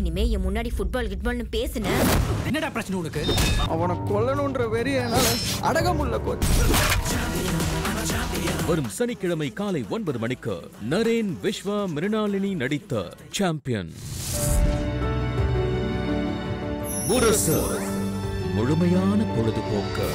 இனிமே என் முன்னாடி ஃபுட்பால் கிட்பால்னு பேசுன. என்னடா பிரச்சனை உனக்கு? அவனை கொல்லணும்ன்ற வெறி என்னால அடக முடியல கோச். வரும் சனிக்கிழமை காலை ஒன்பது மணிக்கு நரேன் விஸ்வா மிருணாலினி நடித்த சாம்பியன் முரசு முழுமையான பொழுதுபோக்கு.